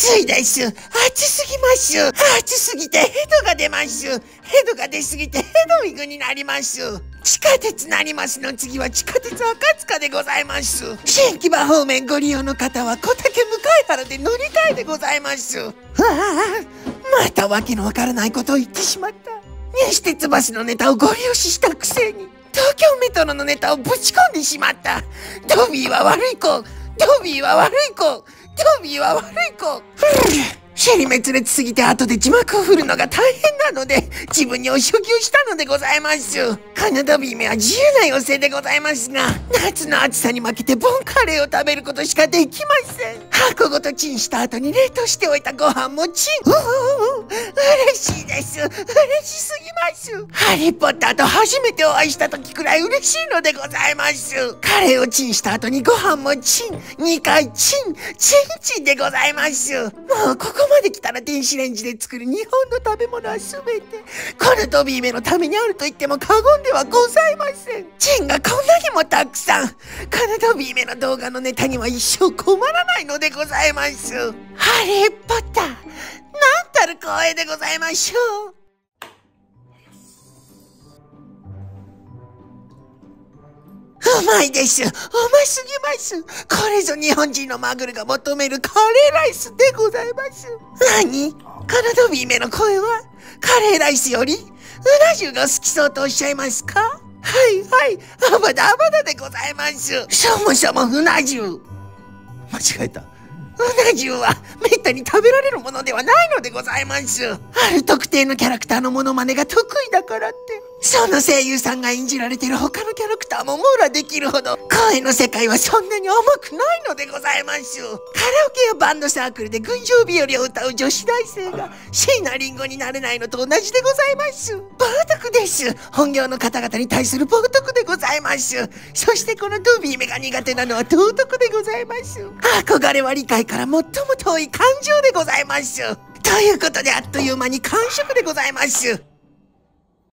暑いです。暑すぎます。暑すぎてヘドが出ます。ヘドが出すぎてヘドウィグになります。地下鉄なりますの次は地下鉄赤塚でございます。新木場方面ご利用の方は小竹向原で乗り換えでございます。わあまたわけのわからないことを言ってしまった。西鉄バスのネタをご利用ししたくせに。東京メトロのネタをぶち込んでしまった。ドビーは悪い子。ドビーは悪い子。ドビーは悪い子尻滅裂すぎて後で字幕を振るのが大変なので自分にお仕置きをしたのでございます。このドビーめは自由な妖精でございますが夏の暑さに負けてボンカレーを食べることしかできません。箱ごとチンした後に冷凍しておいたご飯もチン。うう嬉しいです。嬉しすぎます。ハリーポッターと初めてお会いした時くらい嬉しいのでございます。カレーをチンした後にご飯もチン。2回チン。チンチンでございます。もうここまで来たら電子レンジで作る日本の食べ物は全てこのドビー目のためにあると言っても過言ではございません。チンがこんなにもたくさん。このドビー目の動画のネタには一生困らないのでございます。ハリー・ポッター。なんたる光栄でございましょううまいです。うますぎます。これぞ日本人のマグルが求めるカレーライスでございます。何？このドビー目の声は？カレーライスよりうな重が好きそうとおっしゃいますか？はいはい。あばだあばだでございます。そもそもうな重。間違えた。うな重はめったに食べられるものではないのでございます。ある特定のキャラクターのモノマネが得意だからって。その声優さんが演じられている他のキャラクターも網羅できるほど声の世界はそんなに重くないのでございます。カラオケやバンドサークルで群青日和を歌う女子大生が椎名林檎になれないのと同じでございます。冒涜です。本業の方々に対する冒涜でございます。そしてこのドビー目が苦手なのは道徳でございます。憧れは理解から最も遠い感情でございます。ということであっという間に完食でございます。